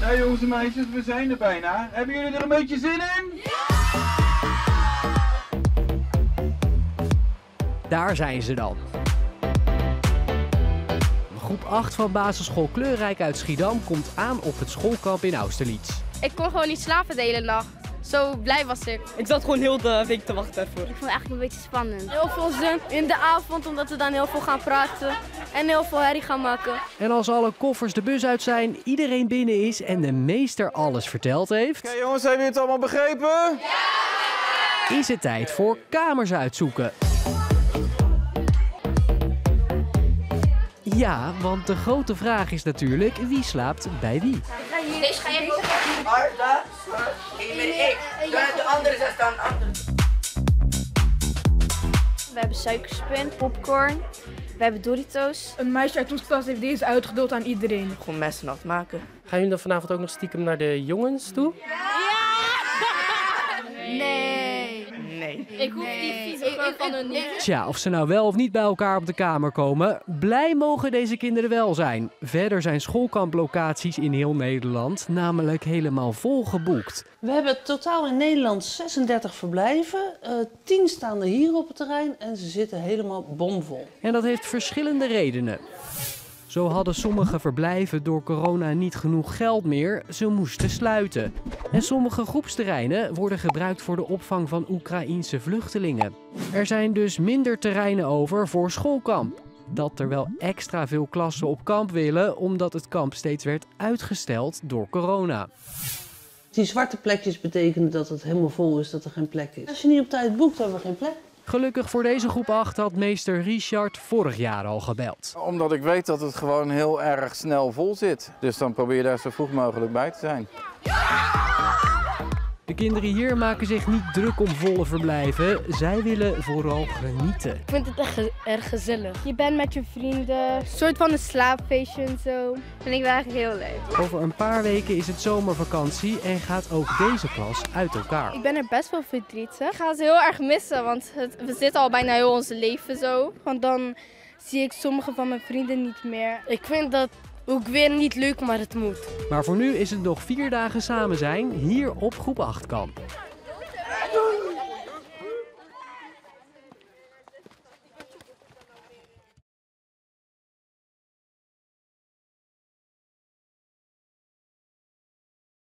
Nou jongens en meisjes, we zijn er bijna. Hebben jullie er een beetje zin in? Daar zijn ze dan. Groep 8 van basisschool Kleurrijk uit Schiedam komt aan op het schoolkamp in Austerlitz. Ik kon gewoon niet slapen de hele nacht. Zo blij was ik. Ik zat gewoon heel de week te wachten ervoor. Ik vond het eigenlijk een beetje spannend. Heel veel zin in de avond, omdat we dan heel veel gaan praten en heel veel herrie gaan maken. En als alle koffers de bus uit zijn, iedereen binnen is en de meester alles verteld heeft... Oké jongens, hebben jullie het allemaal begrepen? is het tijd voor kamers uitzoeken. Ja, want de grote vraag is natuurlijk wie slaapt bij wie. Deze ga je Marta, ik ben ik. De andere zes dan. We hebben suikerspin, popcorn, we hebben Doritos. Een meisje uit onze klas heeft deze uitgedeeld aan iedereen. Gewoon messen afmaken. Gaan jullie dan vanavond ook nog stiekem naar de jongens toe? Nee. Ik hoef die vieze geur van hun niet. Tja, of ze nou wel of niet bij elkaar op de kamer komen, blij mogen deze kinderen wel zijn. Verder zijn schoolkamplocaties in heel Nederland namelijk helemaal vol geboekt. We hebben totaal in Nederland 36 verblijven. Eh 10 staan er hier op het terrein en ze zitten helemaal bomvol. En dat heeft verschillende redenen. Zo hadden sommige verblijven door corona niet genoeg geld meer, ze moesten sluiten. En sommige groepsterreinen worden gebruikt voor de opvang van Oekraïense vluchtelingen. Er zijn dus minder terreinen over voor schoolkamp. Dat er wel extra veel klassen op kamp willen, omdat het kamp steeds werd uitgesteld door corona. Die zwarte plekjes betekenen dat het helemaal vol is, dat er geen plek is. Als je niet op tijd boekt, hebben we geen plek. Gelukkig voor deze groep 8 had meester Richard vorig jaar al gebeld. Omdat ik weet dat het gewoon heel erg snel vol zit. Dus dan probeer je daar zo vroeg mogelijk bij te zijn. De kinderen hier maken zich niet druk om volle verblijven. Zij willen vooral genieten. Ik vind het echt erg gezellig. Je bent met je vrienden. Een soort van een slaapfeestje en zo. Vind ik wel eigenlijk heel leuk. Over een paar weken is het zomervakantie en gaat ook deze klas uit elkaar. Ik ben er best wel verdrietig. Ik ga ze heel erg missen, want het, we zitten al bijna heel ons leven zo. Want dan zie ik sommige van mijn vrienden niet meer. Ik vind dat ook weer niet leuk, maar het moet. Maar voor nu is het nog vier dagen samen zijn hier op groep 8 kamp.